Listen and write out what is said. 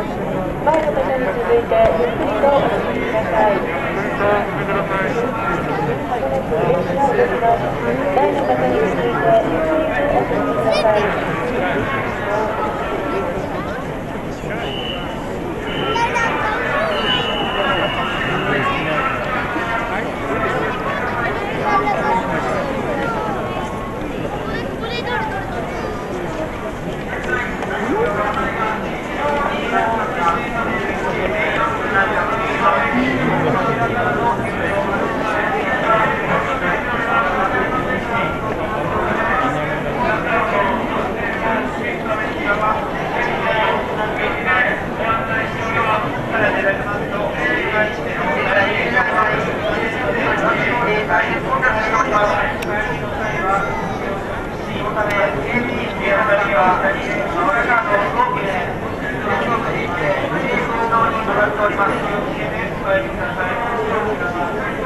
前の方に続いてゆっくりとお進みください。まもなく列車を出します。前の方に続いてゆっくりとお進みください。おります。Thank you.